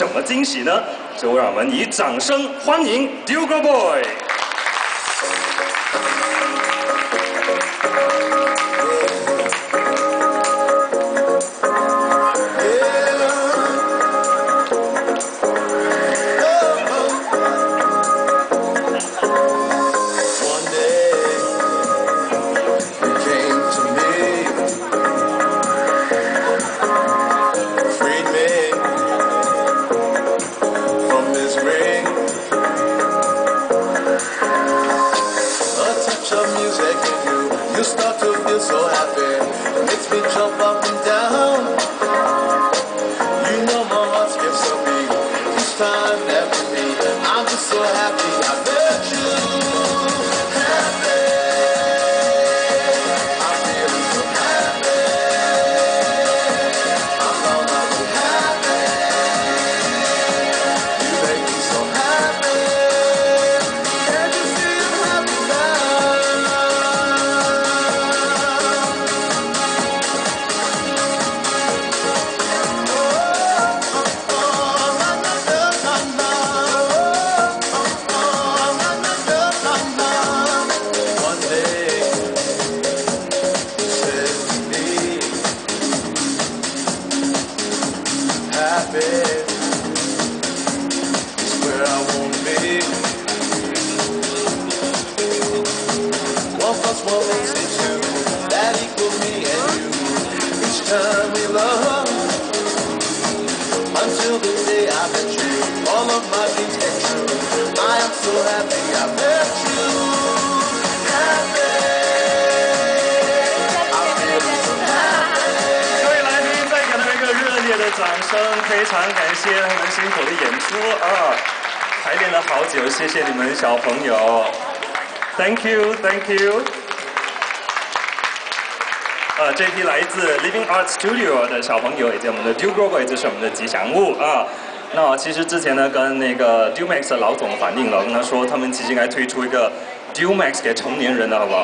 什么惊喜呢？就让我们以掌声欢迎 Dugo Boy。Of music in you, you start to feel so happy. happy where I wanna be. 掌声，非常感谢他们辛苦的演出啊！排练了好久，谢谢你们小朋友，Thank you，Thank you。呃，这批来自 Living Art Studio 的小朋友以及我们的 Duo Group，也就是我们的吉祥物啊。那其实之前呢，跟那个 Duo Max 的老总反映了，跟他说他们其实应该推出一个 Duo Max 给成年人的，好不好？